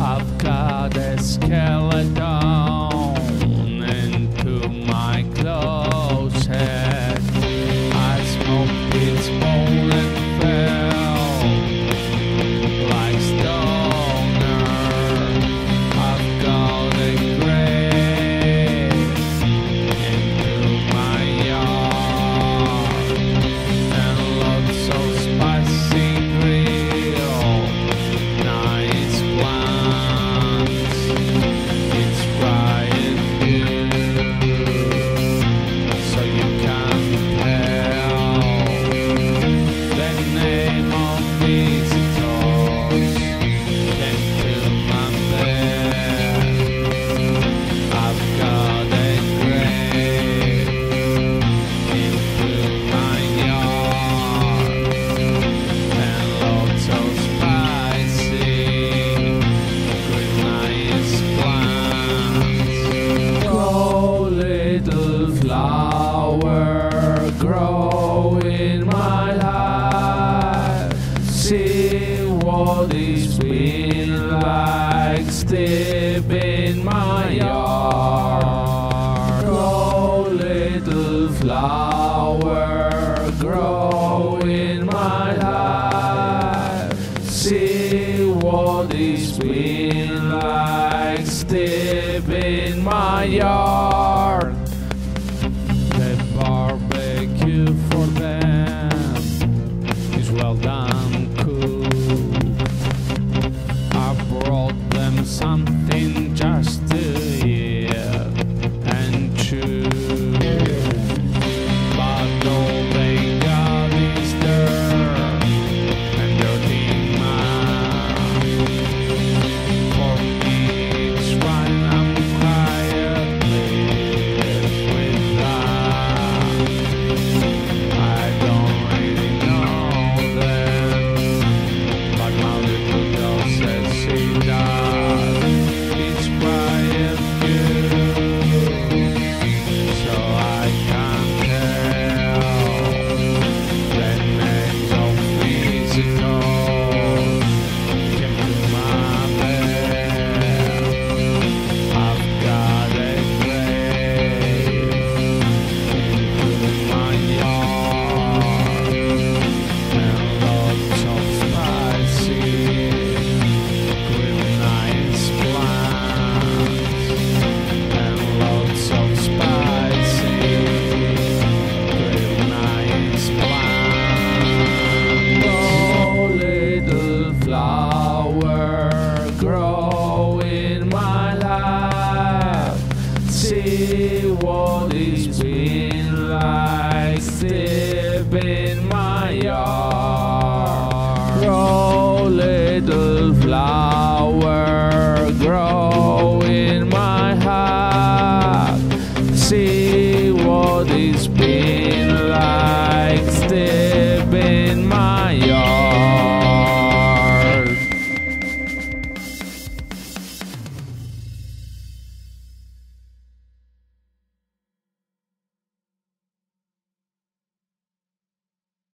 I've got a skeleton. little flower grow in my life. See what it's been like, step in my yard. Grow, little flower, grow in my life. See what it's been like, step in my yard. wildflower.